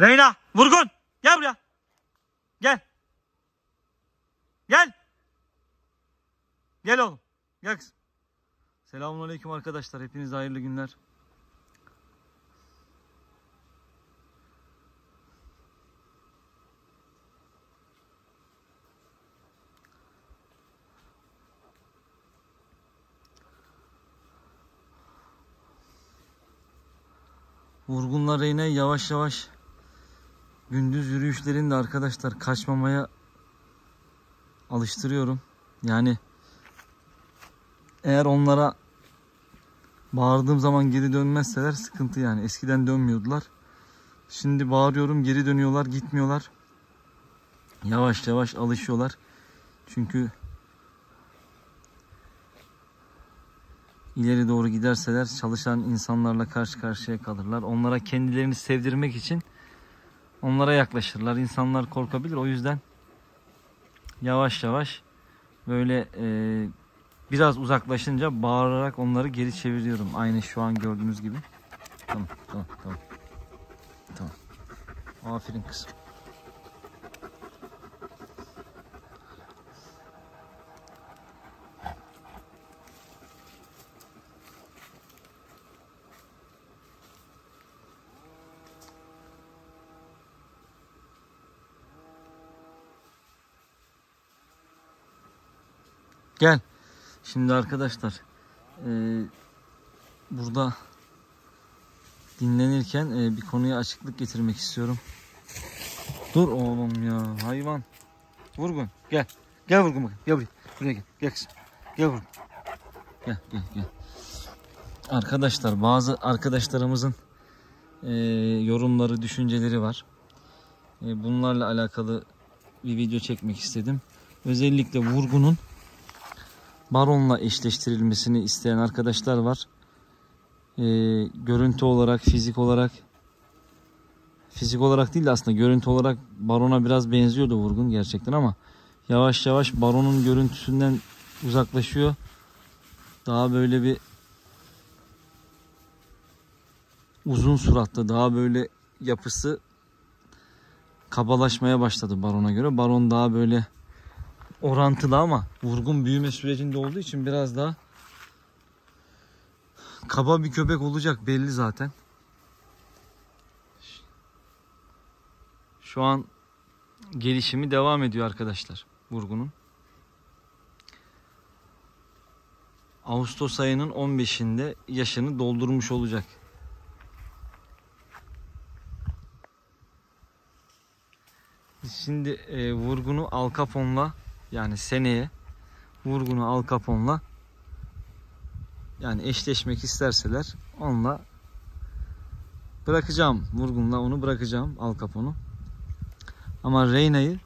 Reyna vurgun. Gel buraya. Gel. Gel. Gel oğlum. Gel kızım. Selamünaleyküm arkadaşlar. Hepinize hayırlı günler. Vurgunlar yine yavaş yavaş gündüz yürüyüşlerinde arkadaşlar kaçmamaya alıştırıyorum. Yani eğer onlara bağırdığım zaman geri dönmezseler sıkıntı yani. Eskiden dönmüyordular. Şimdi bağırıyorum geri dönüyorlar gitmiyorlar. Yavaş yavaş alışıyorlar. Çünkü ileri doğru giderseler çalışan insanlarla karşı karşıya kalırlar. Onlara kendilerini sevdirmek için onlara yaklaşırlar. İnsanlar korkabilir. O yüzden yavaş yavaş böyle e, biraz uzaklaşınca bağırarak onları geri çeviriyorum. Aynı şu an gördüğünüz gibi. Tamam, tamam, tamam. Tamam. Aferin kızım. Gel. Şimdi arkadaşlar e, burada dinlenirken e, bir konuya açıklık getirmek istiyorum. Dur oğlum ya hayvan. Vurgun gel. Gel Vurgun bakın. Gel buraya. Buraya gel. Gel kızım. Gel Vurgun. Gel gel gel. Arkadaşlar bazı arkadaşlarımızın e, yorumları, düşünceleri var. E, bunlarla alakalı bir video çekmek istedim. Özellikle Vurgun'un Baron'la eşleştirilmesini isteyen arkadaşlar var. Ee, görüntü olarak, fizik olarak fizik olarak değil de aslında görüntü olarak Baron'a biraz benziyordu Vurgun gerçekten ama yavaş yavaş Baron'un görüntüsünden uzaklaşıyor. Daha böyle bir uzun suratlı, daha böyle yapısı kabalaşmaya başladı Baron'a göre. Baron daha böyle orantılı ama vurgun büyüme sürecinde olduğu için biraz daha kaba bir köpek olacak belli zaten. Şu an gelişimi devam ediyor arkadaşlar vurgunun. Ağustos ayının 15'inde yaşını doldurmuş olacak. Şimdi e, vurgunu Al Capone'la yani seneye vurgunu Al Capone'la yani eşleşmek isterseler onunla bırakacağım. Vurgunla onu bırakacağım Al Capone'u. Ama Reyna'yı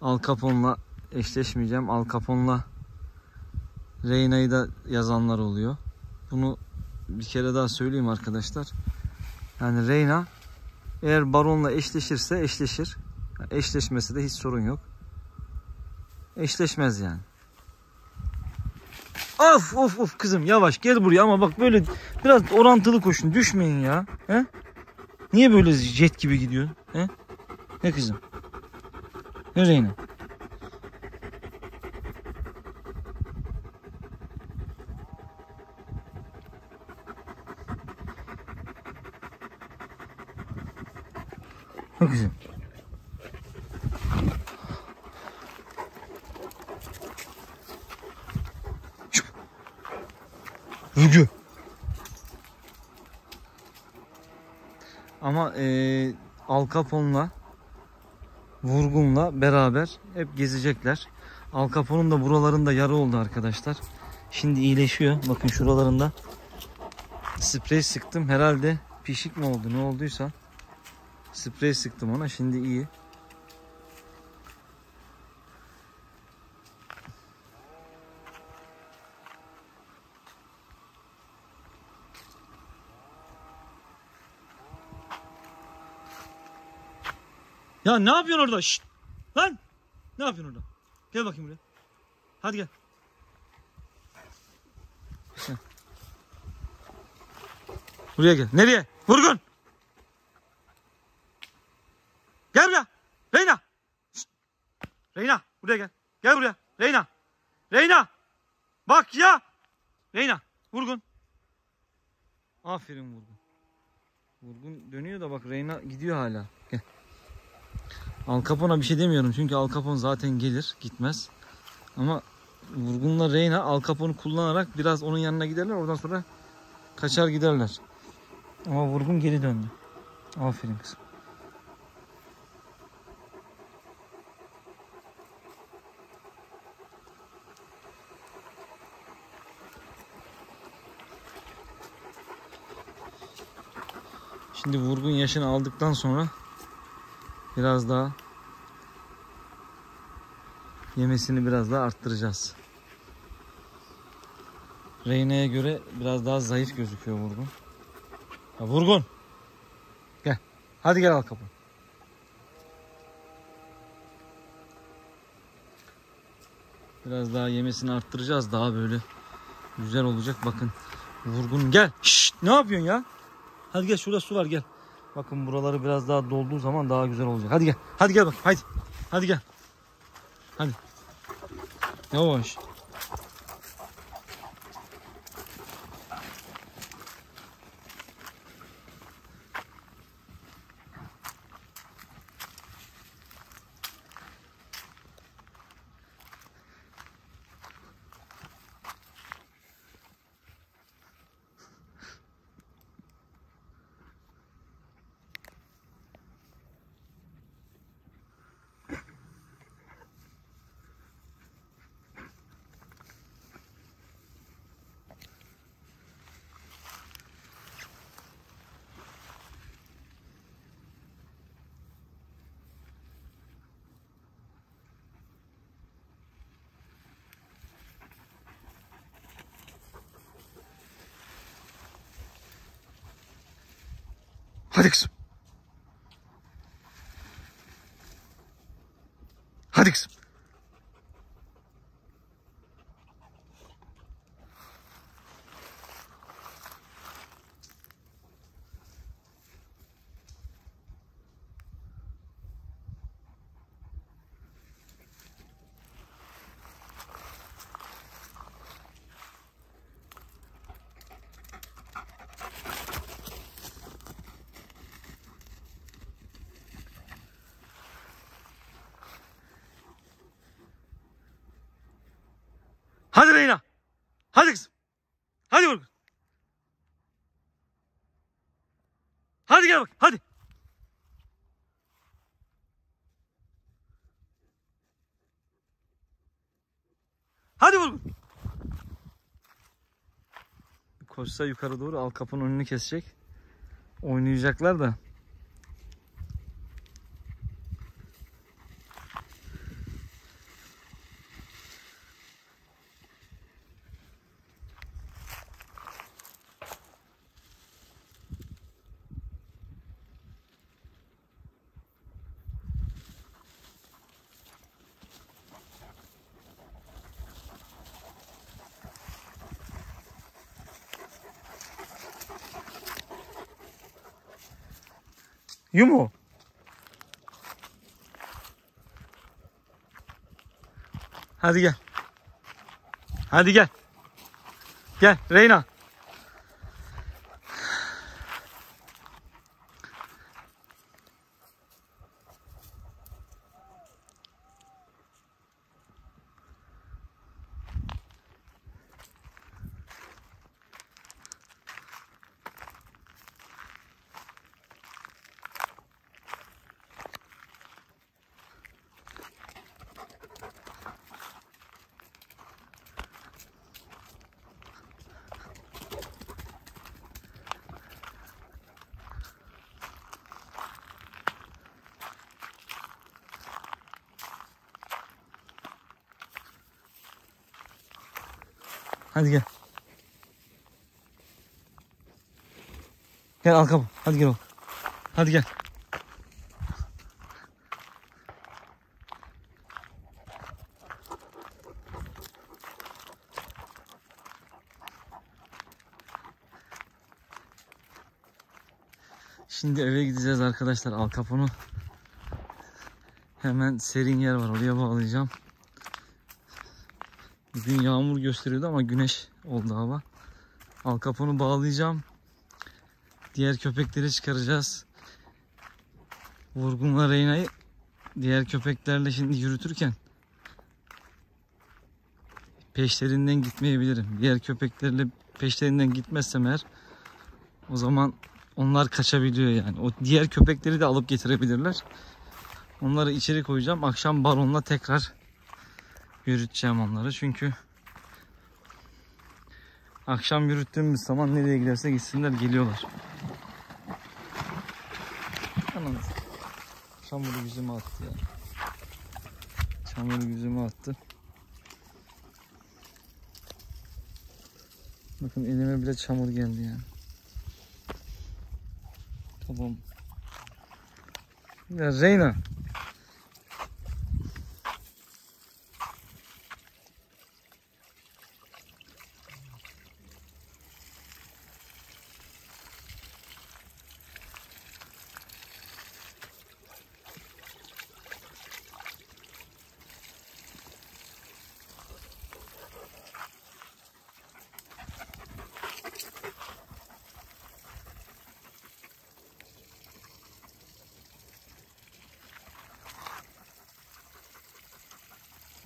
Al Capone'la eşleşmeyeceğim. Al Capone'la Reyna'yı da yazanlar oluyor. Bunu bir kere daha söyleyeyim arkadaşlar. Yani Reyna eğer Baron'la eşleşirse eşleşir. Eşleşmesi de hiç sorun yok. Eşleşmez yani. Of of of kızım yavaş gel buraya ama bak böyle biraz orantılı koşun düşmeyin ya. He? Niye böyle jet gibi gidiyorsun? He? Ne kızım? Ne Reyna? Ne kızım? Rügü. Ama e, Al Capone'la Vurgun'la beraber hep gezecekler. Al Capone'un da buralarında yara oldu arkadaşlar. Şimdi iyileşiyor. Bakın şuralarında sprey sıktım. Herhalde pişik mi oldu ne olduysa. Sprey sıktım ona. Şimdi iyi. Ya ne yapıyorsun orada? Şşt! Lan! Ne yapıyorsun orada? Gel bakayım buraya. Hadi gel. buraya gel. Nereye? Vurgun! Gel buraya. Reyna. Şşt. Reyna buraya gel. Gel buraya. Reyna. Reyna. Bak ya. Reyna. Vurgun. Aferin Vurgun. Vurgun dönüyor da bak Reyna gidiyor hala. Al Capone'a bir şey demiyorum çünkü Al Capone zaten gelir gitmez. Ama Vurgun'la Reyna Al Capone'u kullanarak biraz onun yanına giderler oradan sonra kaçar giderler. Ama Vurgun geri döndü. Aferin kızım. Şimdi vurgun yaşını aldıktan sonra biraz daha yemesini biraz daha arttıracağız. Reyna'ya göre biraz daha zayıf gözüküyor vurgun. Ya vurgun. Gel. Hadi gel al kapı. Biraz daha yemesini arttıracağız. Daha böyle güzel olacak. Bakın. Vurgun gel. Şşt, ne yapıyorsun ya? Hadi gel şurada su var gel. Bakın buraları biraz daha dolduğu zaman daha güzel olacak. Hadi gel. Hadi gel bak. Hadi. Hadi gel. Hadi. Yavaş. Hadi kızım. Hadi kızım. Hadi Reyna. Hadi kızım. Hadi vur. Hadi gel bak. Hadi. Hadi vur. Koşsa yukarı doğru al kapının önünü kesecek. Oynayacaklar da. Yumu. Hadi gel. Hadi gel. Gel Reyna. Hadi gel. Gel al kapı. Hadi gel. Hadi gel. Şimdi eve gideceğiz arkadaşlar. Al kapını. Hemen serin yer var. Oraya bağlayacağım. Bugün yağmur gösteriyordu ama güneş oldu hava. Al kaponu bağlayacağım. Diğer köpekleri çıkaracağız. Vurgunla Reyna'yı diğer köpeklerle şimdi yürütürken peşlerinden gitmeyebilirim. Diğer köpeklerle peşlerinden gitmezsem eğer o zaman onlar kaçabiliyor yani. O diğer köpekleri de alıp getirebilirler. Onları içeri koyacağım. Akşam baronla tekrar yürüteceğim onları. Çünkü akşam yürüttüğümüz zaman nereye giderse gitsinler geliyorlar. Anladın. Çamuru yüzüme attı ya. Çamuru yüzüme attı. Bakın elime bile çamur geldi ya. Tamam. Ya Zeyna.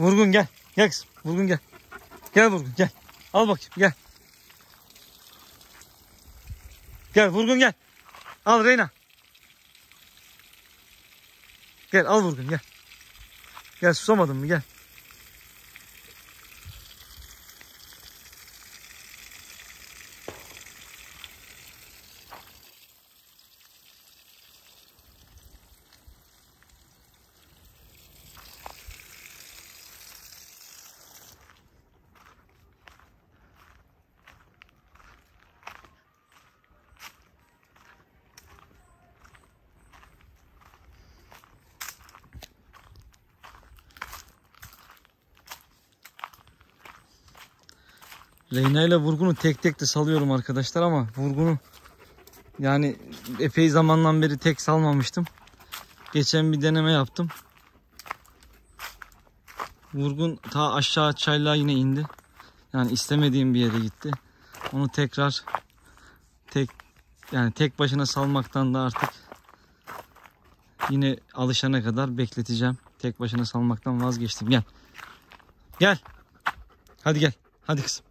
Vurgun gel. Gel kızım. Vurgun gel. Gel Vurgun gel. Al bakayım gel. Gel Vurgun gel. Al Reyna. Gel al Vurgun gel. Gel susamadın mı gel. Reyna ile vurgunu tek tek de salıyorum arkadaşlar ama vurgunu yani epey zamandan beri tek salmamıştım. Geçen bir deneme yaptım. Vurgun ta aşağı çaylığa yine indi. Yani istemediğim bir yere gitti. Onu tekrar tek yani tek başına salmaktan da artık yine alışana kadar bekleteceğim. Tek başına salmaktan vazgeçtim. Gel. Gel. Hadi gel. Hadi kızım.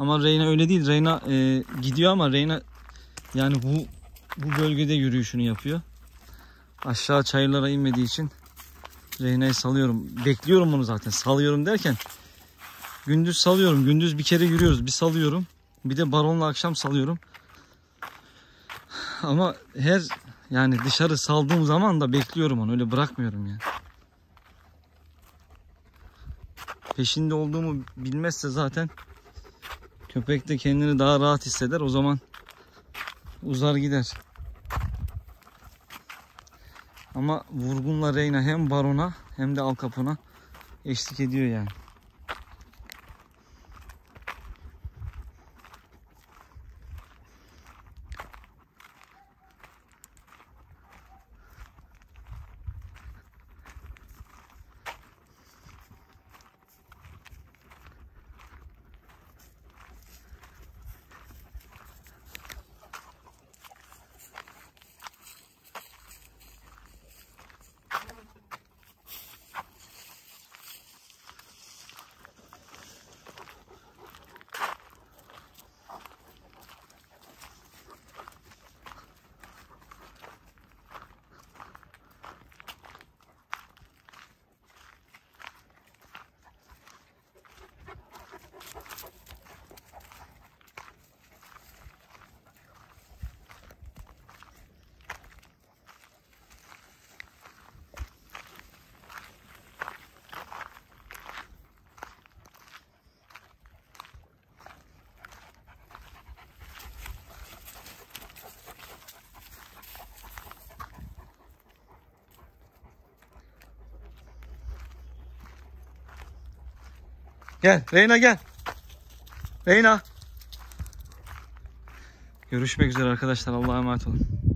Ama Reyna öyle değil. Reyna e, gidiyor ama Reyna yani bu bu bölgede yürüyüşünü yapıyor. Aşağı çayırlara inmediği için Reyna'yı salıyorum. Bekliyorum onu zaten. Salıyorum derken gündüz salıyorum. Gündüz bir kere yürüyoruz. Bir salıyorum. Bir de baronla akşam salıyorum. Ama her yani dışarı saldığım zaman da bekliyorum onu. Öyle bırakmıyorum yani. Peşinde olduğumu bilmezse zaten Köpek de kendini daha rahat hisseder. O zaman uzar gider. Ama vurgunla Reyna hem Baron'a hem de Al Capone'a eşlik ediyor yani. Gel Reyna gel. Reyna. Görüşmek üzere arkadaşlar. Allah'a emanet olun.